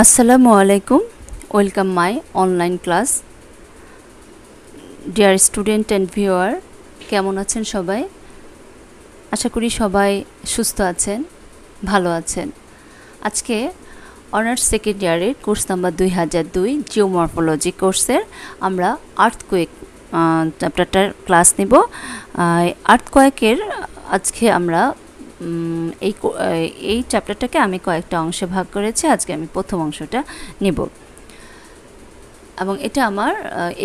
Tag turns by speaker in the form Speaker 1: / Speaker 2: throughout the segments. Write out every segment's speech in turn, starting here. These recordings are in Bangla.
Speaker 1: আসসালামু আলাইকুম, welcome my online class. Dear student and viewer, কেমন আছেন সবাই? আশা করি সবাই সুস্থ আছেন, ভালো আছেন। আজকে অনার্স সেকেন্ড ইয়ারের কোর্স নাম্বার দুই হাজার দুই, জিওমরফোলজি কোর্সের আমরা আর্থকুয়েক চ্যাপ্টারটার ক্লাস নেব। আর্থকোয়েকের আজকে আমরা এই এই চ্যাপ্টারটাকে আমি কয়েকটা অংশে ভাগ করেছি। আজকে আমি প্রথম অংশটা নেব। এবং এটা আমার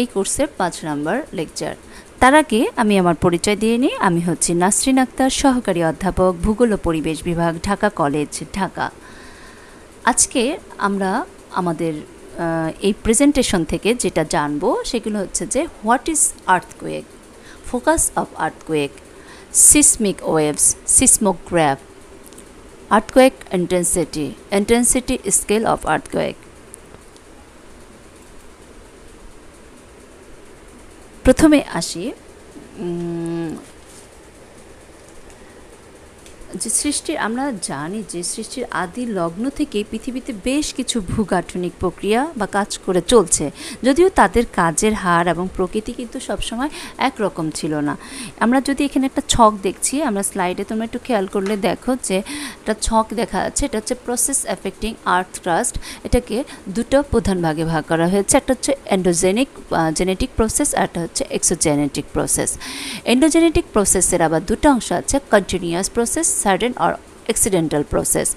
Speaker 1: এই কোর্সের পাঁচ নাম্বার লেকচার। তার আগে আমি আমার পরিচয় দিয়ে নিই। আমি হচ্ছি নাসরিন আক্তার, সহকারী অধ্যাপক, ভূগোল ও পরিবেশ বিভাগ, ঢাকা কলেজ, ঢাকা। আজকে আমরা আমাদের এই প্রেজেন্টেশন থেকে যেটা জানব সেগুলো হচ্ছে যে what is earthquake focus of earthquake seismic waves, seismograph, earthquake intensity, intensity scale of earthquake. প্রথমে আসি যে সৃষ্টির, আমরা জানি যে সৃষ্টির আদি লগ্ন থেকে পৃথিবীতে বেশ কিছু ভূগাঠনিক প্রক্রিয়া বা কাজ করে চলছে। যদিও তাদের কাজের হার এবং প্রকৃতি কিন্তু সবসময় একরকম ছিল না। আমরা যদি এখানে একটা ছক দেখছি, আমরা স্লাইডে তোমরা একটু খেয়াল করলে দেখো যে একটা ছক দেখা যাচ্ছে, এটা হচ্ছে প্রসেস এফেক্টিং আর্থ ক্রাস্ট এটাকে দুটো প্রধান ভাগে ভাগ করা হয়েছে। একটা হচ্ছে এন্ডোজেনিক জেনেটিক প্রসেস আর একটা হচ্ছে এক্সোজেনেটিক প্রসেস এন্ডোজেনেটিক প্রসেসের আবার দুটো অংশ আছে কন্টিনিউয়াস প্রসেস সার্টেন আর অ্যাক্সিডেন্টাল প্রসেস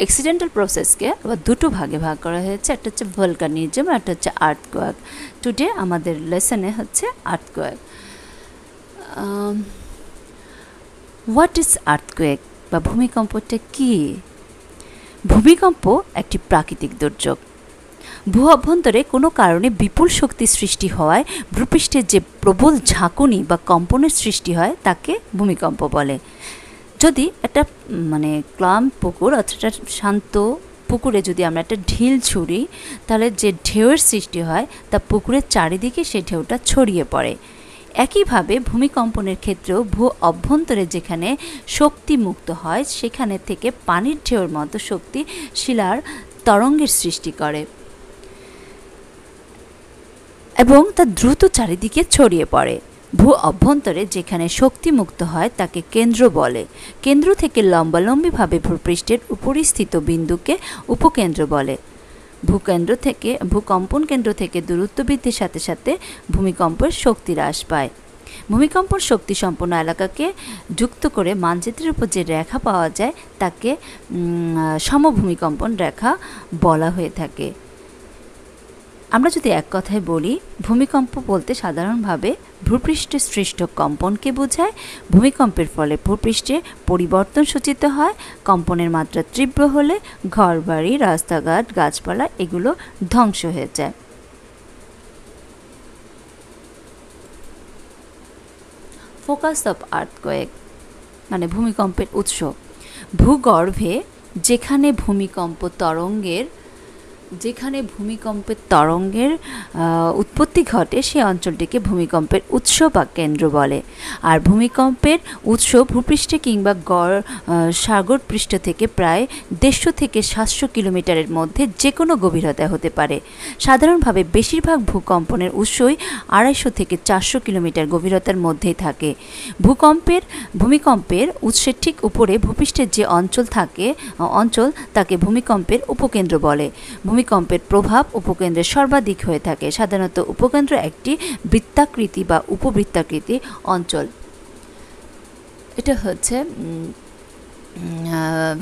Speaker 1: অ্যাক্সিডেন্টাল প্রসেসকে আবার দুটো ভাগে ভাগ করা হয়েছে, একটা হচ্ছে ভলকানিজম একটা হচ্ছে আর্থকোয়াক টুডে আমাদের লেসনে হচ্ছে আর্থকোয়াক হোয়াট ইজ আর্থকোয়েক বা ভূমিকম্পটা কী? ভূমিকম্প একটি প্রাকৃতিক দুর্যোগ। ভূ অভ্যন্তরে কোনো কারণে বিপুল শক্তি সৃষ্টি হওয়ায় ভূপৃষ্ঠের যে প্রবল ঝাঁকুনি বা কম্পনের সৃষ্টি হয়, তাকে ভূমিকম্প বলে। যদি একটা মানে ক্লাম পুকুর অর্থাৎ একটা শান্ত পুকুরে যদি আমরা একটা ঢিল ছুড়ি, তাহলে যে ঢেউয়ের সৃষ্টি হয়, তা পুকুরের চারিদিকে সেই ঢেউটা ছড়িয়ে পড়ে। একইভাবে ভূমিকম্পনের ক্ষেত্রেও ভূ অভ্যন্তরে যেখানে শক্তি মুক্ত হয়, সেখানে থেকে পানির ঢেউর মতো শক্তি শিলার তরঙ্গের সৃষ্টি করে এবং তা দ্রুত চারিদিকে ছড়িয়ে পড়ে। ভূ অভ্যন্তরে যেখানে শক্তি মুক্ত হয় তাকে কেন্দ্র বলে। কেন্দ্র থেকে লম্বালম্বিভাবে ভূপৃষ্ঠের উপরিস্থিত বিন্দুকে উপকেন্দ্র বলে। ভূকেন্দ্র থেকে, ভূকম্পন কেন্দ্র থেকে দূরত্ব বৃদ্ধির সাথে সাথে ভূমিকম্পের শক্তি হ্রাস পায়। ভূমিকম্পর শক্তি সম্পন্ন এলাকাকে যুক্ত করে মানচিত্রের উপর যে রেখা পাওয়া যায়, তাকে সমভূমিকম্পন রেখা বলা হয়ে থাকে। আমরা যদি এক কথায় বলি, ভূমিকম্প বলতে সাধারণভাবে ভূপৃষ্ঠে সৃষ্ট কম্পনকে বোঝায়। ভূমিকম্পের ফলে ভূপৃষ্ঠে পরিবর্তন সূচিত হয়। কম্পনের মাত্রা তীব্র হলে ঘরবাড়ি, রাস্তাঘাট, গাছপালা এগুলো ধ্বংস হয়ে যায়। ফোকাস অফ আর্থকোয়েক মানে ভূমিকম্পের উৎস। ভূগর্ভে যেখানে ভূমিকম্প তরঙ্গের যেখানে ভূমিকম্পের তরঙ্গের উৎপত্তি ঘটে সে অঞ্চলটিকে ভূমিকম্পের উৎস বা কেন্দ্র বলে। আর ভূমিকম্পের উৎস ভূপৃষ্ঠে কিংবা গড় সাগর পৃষ্ঠ থেকে প্রায় দেড়শো থেকে সাতশো কিলোমিটারের মধ্যে যে কোনো গভীরতা হতে পারে। সাধারণভাবে বেশিরভাগ ভূকম্পনের উৎসই আড়াইশো থেকে চারশো কিলোমিটার গভীরতার মধ্যেই থাকে। ভূকম্পের, ভূমিকম্পের উৎসের ঠিক উপরে ভূপৃষ্ঠের যে অঞ্চল থাকে, অঞ্চল তাকে ভূমিকম্পের উপকেন্দ্র বলে। ভূমিকম্পের প্রভাব উপকেন্দ্রে সর্বাধিক হয়ে থাকে, সাধারণত উপকেন্দ্র একটি বৃত্তাকৃতি বা উপবৃত্তাকৃতি অঞ্চল। এটা হচ্ছে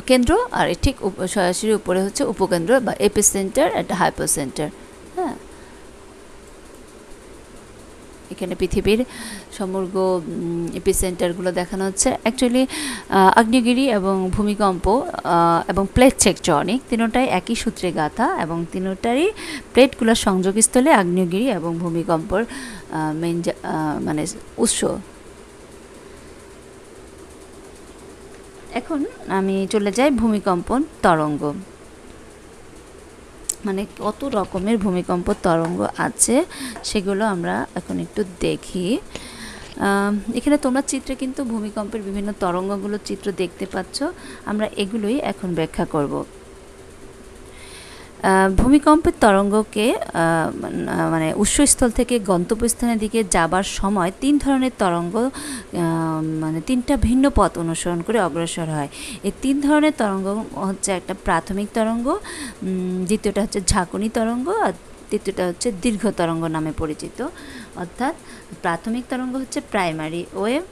Speaker 1: কেন্দ্র, আর ঠিক সরাসরি উপরে হচ্ছে উপকেন্দ্র বা এপিসেন্টার একটা হাইপোসেন্টার হ্যাঁ? এখানে পৃথিবীর সমগ্র এপিসেন্টারগুলো দেখানো হচ্ছে। অ্যাকচুয়ালি আগ্নেয়গিরি এবং ভূমিকম্প এবং প্লেট চেকচনিক তিনোটাই একই সূত্রে গাথা এবং তিনোটারই প্লেটগুলোর সংযোগস্থলে আগ্নেয়গিরি এবং ভূমিকম্পর মেন মানে উৎস। এখন আমি চলে যাই ভূমিকম্পন তরঙ্গ। মানে কত রকমের ভূমিকম্প তরঙ্গ আছে সেগুলো আমরা এখন একটু দেখি। এখানে তোমরা চিত্রে কিন্তু ভূমিকম্পের বিভিন্ন তরঙ্গগুলোর চিত্র দেখতে পাচ্ছ। আমরা এগুলোই এখন ব্যাখ্যা করব। ভূমিকম্পের তরঙ্গকে মানে উৎসস্থল থেকে গন্তব্যস্থানের দিকে যাবার সময় তিন ধরনের তরঙ্গ মানে তিনটা ভিন্ন পথ অনুসরণ করে অগ্রসর হয়। এই তিন ধরনের তরঙ্গ হচ্ছে একটা প্রাথমিক তরঙ্গ দ্বিতীয়টা হচ্ছে ঝাঁকুনি তরঙ্গ, আর তৃতীয়টা হচ্ছে দীর্ঘ তরঙ্গ নামে পরিচিত। অর্থাৎ প্রাথমিক তরঙ্গ হচ্ছে প্রাইমারি ওয়েভ,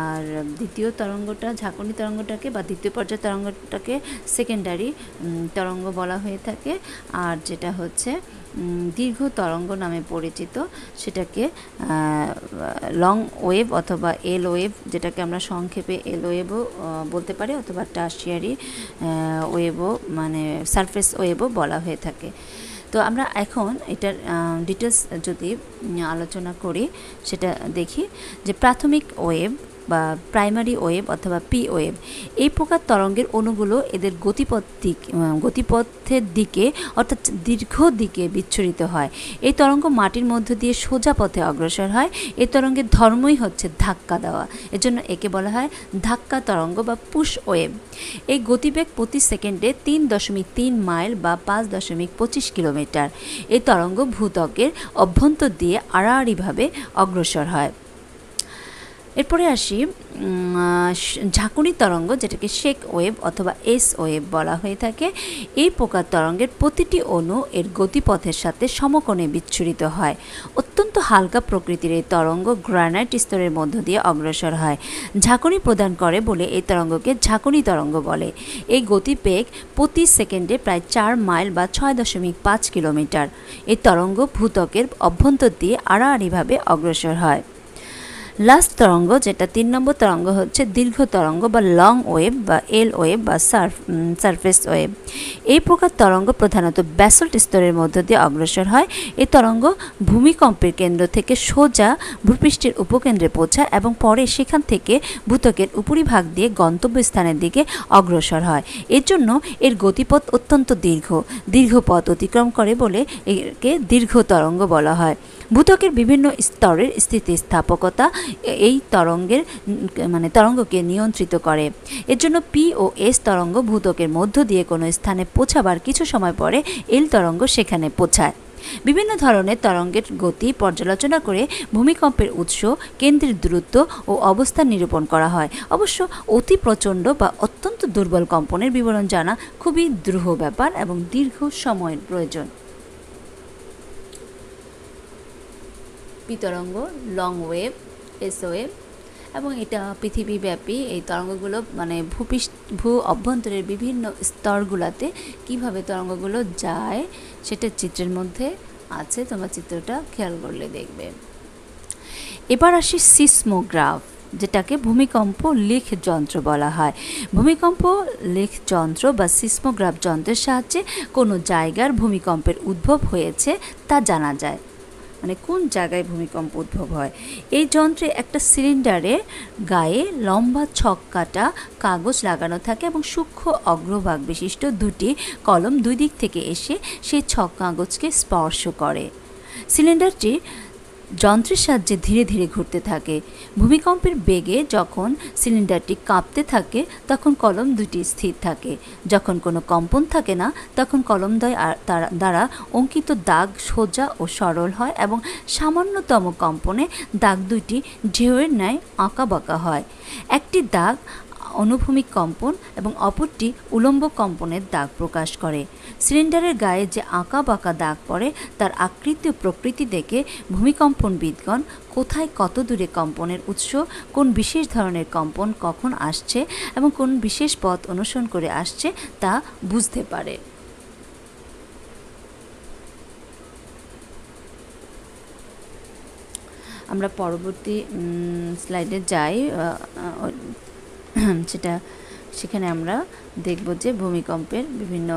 Speaker 1: আর দ্বিতীয় তরঙ্গটা, ঝাঁকুনি তরঙ্গটাকে বা দ্বিতীয় পর্যায় তরঙ্গটাকে সেকেন্ডারি তরঙ্গ বলা হয়ে থাকে। আর যেটা হচ্ছে দীর্ঘ তরঙ্গ নামে পরিচিত, সেটাকে লং ওয়েভ অথবা এল ওয়েভ, যেটাকে আমরা সংক্ষেপে এল ওয়েভও বলতে পারি, অথবা টার্সিয়ারি ওয়েভও মানে সারফেস ওয়েভও বলা হয়ে থাকে। তো আমরা এখন এটার ডিটেলস যদি আলোচনা করি সেটা দেখি যে প্রাথমিক ওয়েভ বা প্রাইমারি ওয়েভ অথবা পি ওয়েভ এই প্রকার তরঙ্গের অণুগুলো এদের গতিপথ দিক গতিপথের দিকে অর্থাৎ দীর্ঘ দিকে বিচ্ছুরিত হয়। এই তরঙ্গ মাটির মধ্য দিয়ে সোজা পথে অগ্রসর হয়। এই তরঙ্গের ধর্মই হচ্ছে ধাক্কা দেওয়া। এজন্য একে বলা হয় ধাক্কা তরঙ্গ বা পুশ ওয়েভ এই গতিবেগ প্রতি সেকেন্ডে তিন দশমিক তিন মাইল বা পাঁচ দশমিক পঁচিশ কিলোমিটার। এই তরঙ্গ ভূত্বকের অভ্যন্তর দিয়ে আড়াআড়িভাবে অগ্রসর হয়। এরপরে আসি ঝাঁকুনি তরঙ্গ যেটাকে শেক ওয়েভ অথবা এস ওয়েভ বলা হয়ে থাকে। এই প্রকার তরঙ্গের প্রতিটি অণু এর গতিপথের সাথে সমকোণে বিচ্ছুরিত হয়। অত্যন্ত হালকা প্রকৃতির এই তরঙ্গ গ্রানাইট স্তরের মধ্য দিয়ে অগ্রসর হয়। ঝাঁকুনি প্রদান করে বলে এই তরঙ্গকে ঝাঁকুনি তরঙ্গ বলে। এই গতিবেগ প্রতি সেকেন্ডে প্রায় চার মাইল বা ছয় দশমিক পাঁচ কিলোমিটার। এই তরঙ্গ ভূতকের অভ্যন্তর দিয়ে আড়াআড়িভাবে অগ্রসর হয়। লাস্ট তরঙ্গ যেটা তিন নম্বর তরঙ্গ হচ্ছে দীর্ঘ তরঙ্গ বা লং ওয়েভ বা এল ওয়েভ বা সার্ফ সারফেস ওয়েভ এই প্রকার তরঙ্গ প্রধানত ব্যাসল্ট স্তরের মধ্য দিয়ে অগ্রসর হয়। এই তরঙ্গ ভূমিকম্পের কেন্দ্র থেকে সোজা ভূপৃষ্ঠের উপকেন্দ্রে পৌঁছায় এবং পরে সেখান থেকে ভূতকের উপরিভাগ দিয়ে গন্তব্যস্থানের দিকে অগ্রসর হয়। এর জন্য এর গতিপথ অত্যন্ত দীর্ঘ। দীর্ঘ পথ অতিক্রম করে বলে একে দীর্ঘ তরঙ্গ বলা হয়। ভূত্বকের বিভিন্ন স্তরের স্থিতিস্থাপকতা এই তরঙ্গের মানে তরঙ্গকে নিয়ন্ত্রিত করে। এর জন্য পি ও এস তরঙ্গ ভূতকের মধ্য দিয়ে কোনো স্থানে পৌঁছাবার কিছু সময় পরে এল তরঙ্গ সেখানে পৌঁছায়। বিভিন্ন ধরনের তরঙ্গের গতি পর্যালোচনা করে ভূমিকম্পের উৎস, কেন্দ্রের দূরত্ব ও অবস্থান নিরূপণ করা হয়। অবশ্য অতি প্রচণ্ড বা অত্যন্ত দুর্বল কম্পনের বিবরণ জানা খুবই দ্রুহ ব্যাপার এবং দীর্ঘ সময়ের প্রয়োজন। পি তরঙ্গ লং ওয়েভ এস ওয়েভ এবং এটা পৃথিবীব্যাপী। এই তরঙ্গগুলো মানে ভূপৃষ্ঠ ভূ অভ্যন্তরের বিভিন্ন স্তরগুলোতে কীভাবে তরঙ্গগুলো যায়, সেটা চিত্রের মধ্যে আছে। তোমার চিত্রটা খেয়াল করলে দেখবে। এবার আসি সিসমোগ্রাফ, যেটাকে ভূমিকম্প লেখ যন্ত্র বলা হয়। ভূমিকম্প লেখ যন্ত্র বা সিসমোগ্রাফ যন্ত্রের সাহায্যে কোনো জায়গার ভূমিকম্পের উদ্ভব হয়েছে তা জানা যায়। মানে কোন জায়গায় ভূমিকম্প উদ্ভব হয়? এই যন্ত্রে একটা সিলিন্ডারে গায়ে লম্বা ছক কাটা কাগজ লাগানো থাকে এবং সূক্ষ্ম অগ্রভাগ বিশিষ্ট দুটি কলম দুই দিক থেকে এসে সেই ছক কাগজকে স্পর্শ করে। সিলিন্ডারটি যন্ত্রের সাহায্যে ধীরে ধীরে ঘুরতে থাকে। ভূমিকম্পের বেগে যখন সিলিন্ডারটি কাঁপতে থাকে, তখন কলম দুটি স্থির থাকে। যখন কোনো কম্পন থাকে না, তখন কলমদ্বয় দ্বারা অঙ্কিত দাগ সোজা ও সরল হয় এবং সামান্যতম কম্পনে দাগ দুইটি ঢেউয়ের ন্যায় আঁকা বাঁকা হয়। একটি দাগ অনুভূমিক কম্পন এবং অপরটি উলম্ব কম্পনের দাগ প্রকাশ করে। সিলিন্ডারের গায়ে যে আঁকা বাঁকা দাগ পড়ে, তার আকৃতি ও প্রকৃতি দেখে ভূমিকম্পনবিদগণ কোথায় কত দূরে কম্পনের উৎস, কোন বিশেষ ধরনের কম্পন কখন আসছে এবং কোন বিশেষ পথ অনুসরণ করে আসছে তা বুঝতে পারে। আমরা পরবর্তী স্লাইডে যাই সেটা সেখানে আমরা দেখব যে ভূমিকম্পের বিভিন্ন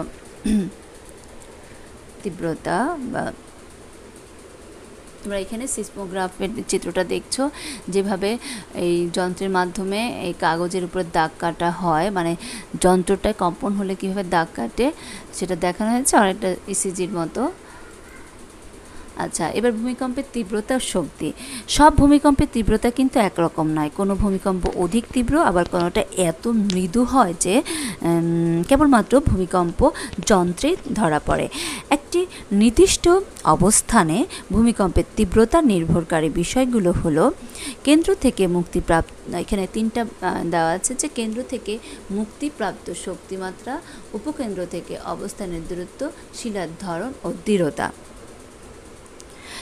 Speaker 1: তীব্রতা বা তোমরা এখানে সিসমোগ্রাফের চিত্রটা দেখছ, যেভাবে এই যন্ত্রের মাধ্যমে এই কাগজের উপর দাগ কাটা হয় মানে যন্ত্রটায় কম্পন হলে কীভাবে দাগ কাটে সেটা দেখানো হয়েছে, অনেকটা ইসিজির মতো। আচ্ছা এবার ভূমিকম্পের তীব্রতা শক্তি। সব ভূমিকম্পের তীব্রতা কিন্তু একরকম নয়। কোনো ভূমিকম্প অধিক তীব্র, আবার কোনোটা এত মৃদু হয় যে কেবলমাত্র ভূমিকম্প যন্ত্রে ধরা পড়ে। একটি নির্দিষ্ট অবস্থানে ভূমিকম্পের তীব্রতা নির্ভরকারী বিষয়গুলো হলো, কেন্দ্র থেকে মুক্তিপ্রাপ্ত, এখানে তিনটা দেওয়া আছে যে, কেন্দ্র থেকে মুক্তিপ্রাপ্ত শক্তিমাত্রা, উপকেন্দ্র থেকে অবস্থানের দূরত্ব, শিলার ধরন ও দৃঢ়তা।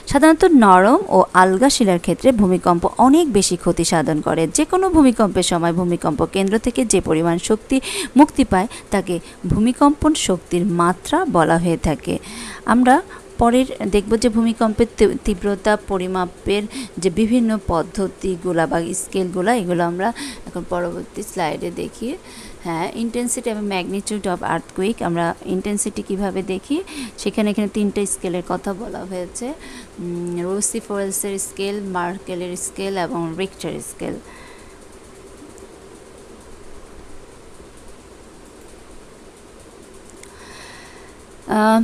Speaker 1: সাধারণত নরম ও আলগা শিলার ক্ষেত্রে ভূমিকম্প অনেক বেশি ক্ষতি সাধন করে। যে কোনো ভূমিকম্পের সময় ভূমিকম্প কেন্দ্র থেকে যে পরিমাণ শক্তি মুক্তি পায়, তাকে ভূমিকম্পন শক্তির মাত্রা বলা হয়ে থাকে। আমরা পরের দেখব যে ভূমিকম্পের তীব্রতা পরিমাপের যে বিভিন্ন পদ্ধতিগুলা বা স্কেলগুলো এগুলো আমরা এখন পরবর্তী স্লাইডে দেখি। হ্যাঁ ইন্টেন্সিটি এবং ম্যাগনিটিউড অফ আর্থকুইক আমরা ইন্টেন্সিটি কীভাবে দেখি? সেখানে এখানে তিনটা স্কেলের কথা বলা হয়েছে। রোসি ফোরেলসের স্কেল মার্কেলের স্কেল এবং রিক্টার স্কেল উম,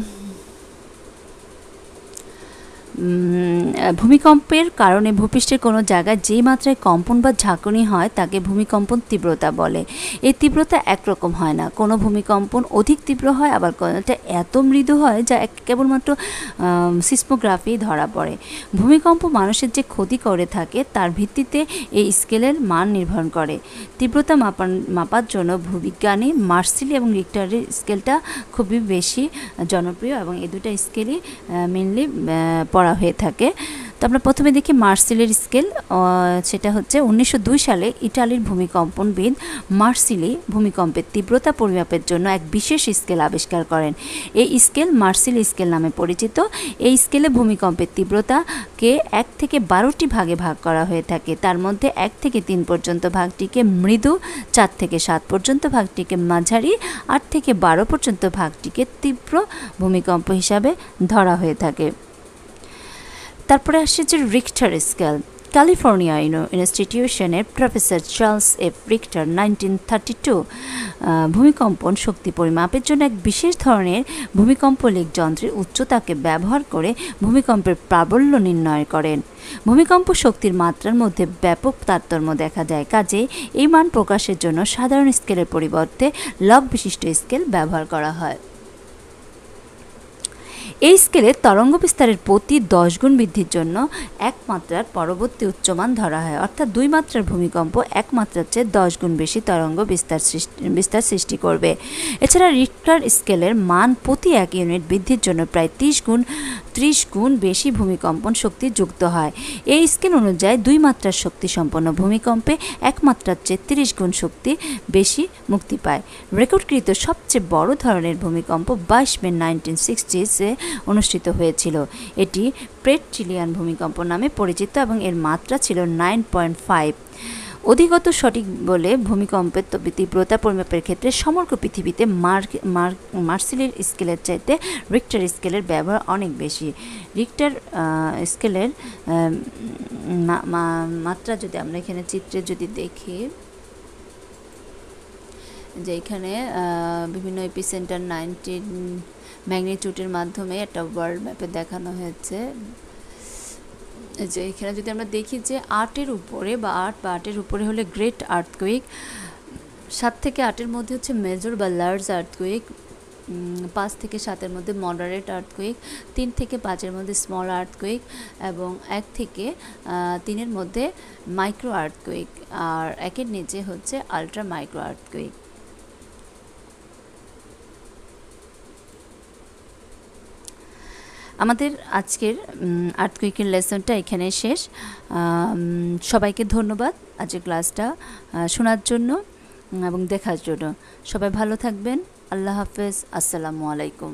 Speaker 1: ভূমিকম্পের কারণে ভূপৃষ্ঠের কোনো জায়গায় যে মাত্রায় কম্পন বা ঝাঁকুনি হয়, তাকে ভূমিকম্পন তীব্রতা বলে। এই তীব্রতা একরকম হয় না। কোনো ভূমিকম্পন অধিক তীব্র হয়, আবার কোনোটা এত মৃদু হয় যা কেবলমাত্র সিসমোগ্রাফি ধরা পড়ে। ভূমিকম্প মানুষের যে ক্ষতি করে থাকে, তার ভিত্তিতে এই স্কেলের মান নির্ভর করে। তীব্রতা মাপান মাপার জন্য ভূবিজ্ঞানী মার্সিল এবং রিক্টারের স্কেলটা খুবই বেশি জনপ্রিয় এবং এই দুটো স্কেলই মেনলি পড়া হয়ে থাকে। তো আমরা প্রথমে দেখি মার্সিলের স্কেল সেটা হচ্ছে উনিশশো দুই সালে ইটালির ভূমিকম্পনবিদ মার্সিলি ভূমিকম্পের তীব্রতা পরিমাপের জন্য এক বিশেষ স্কেল আবিষ্কার করেন। এই স্কেল মার্সিল স্কেল নামে পরিচিত। এই স্কেলে ভূমিকম্পের তীব্রতাকে এক থেকে বারোটি ভাগে ভাগ করা হয়ে থাকে। তার মধ্যে এক থেকে তিন পর্যন্ত ভাগটিকে মৃদু, চার থেকে সাত পর্যন্ত ভাগটিকে মাঝারি, আট থেকে বারো পর্যন্ত ভাগটিকে তীব্র ভূমিকম্প হিসাবে ধরা হয়ে থাকে। তারপরে আসছে যে রিক্টার স্কেল ক্যালিফোর্নিয়া ইউনো ইনস্টিটিউশনের professor Charles F Richter nineteen thirty two ভূমিকম্পন শক্তি পরিমাপের জন্য এক বিশেষ ধরনের ভূমিকম্প লেখ যন্ত্রের উচ্চতাকে ব্যবহার করে ভূমিকম্পের প্রাবল্য নির্ণয় করেন। ভূমিকম্প শক্তির মাত্রার মধ্যে ব্যাপক তারতম্য দেখা যায়। কাজে এই মান প্রকাশের জন্য সাধারণ স্কেলের পরিবর্তে লগ বিশিষ্ট স্কেল ব্যবহার করা হয়। এই স্কেলে তরঙ্গ বিস্তারের প্রতি দশ গুণ বৃদ্ধির জন্য এক মাত্রার পরবর্তী উচ্চমান ধরা হয়। অর্থাৎ দুই মাত্রার ভূমিকম্প এক মাত্রার চেয়ে দশ গুণ বেশি তরঙ্গ বিস্তার সৃষ্টি বিস্তার সৃষ্টি করবে। এছাড়া রিক্টার স্কেলের মান প্রতি এক ইউনিট বৃদ্ধির জন্য প্রায় ত্রিশ গুণ ত্রিশ গুণ বেশি ভূমিকম্পন শক্তি যুক্ত হয়। এই স্কেল অনুযায়ী দুই মাত্রার শক্তি সম্পন্ন ভূমিকম্পে এক মাত্রার চেয়ে তিরিশ গুণ শক্তি বেশি মুক্তি পায়। রেকর্ডকৃত সবচেয়ে বড় ধরনের ভূমিকম্প বাইশ মে নাইনটিন সিক্সটিসে অনুষ্ঠিত হয়েছিল। এটি প্রেট চিলিয়ান ভূমিকম্প নামে পরিচিত এবং এর মাত্রা ছিল নাইন পয়েন্ট ফাইভ অধিগত সঠিক বলে ভূমিকম্পের তবে তীব্রতা পরিমাপের ক্ষেত্রে সমগ্র পৃথিবীতে মার্ক মার্ক, মার্সিলের স্কেলের চাইতে রিক্টার স্কেলের ব্যবহার অনেক বেশি। রিক্টার স্কেলের মাত্রা যদি আমরা এখানে চিত্রে যদি দেখি, যে এখানে বিভিন্ন এপিসেন্টার নাইনটিন ম্যাগনিটিউডের মাধ্যমে একটা ওয়ার্ল্ড ম্যাপে দেখানো হয়েছে। যে এখানে যদি আমরা দেখি যে আটের উপরে বা আট বা আটের উপরে হলে গ্রেট আর্থকুইক সাত থেকে আটের মধ্যে হচ্ছে মেজর বা লার্জ আর্থকুইক পাঁচ থেকে সাতের মধ্যে মডারেট আর্থকুইক তিন থেকে পাঁচের মধ্যে স্মল আর্থকুইক এবং এক থেকে তিনের মধ্যে মাইক্রো আর্থকুইক আর একের নিচে হচ্ছে আলট্রা মাইক্রো আর্থকুইক আমাদের আজকের আর্থকুইকের লেসনটা এখানে শেষ। সবাইকে ধন্যবাদ আজকের ক্লাসটা শোনার জন্য এবং দেখার জন্য। সবাই ভালো থাকবেন। আল্লাহ হাফেজ। আসসালামু আলাইকুম।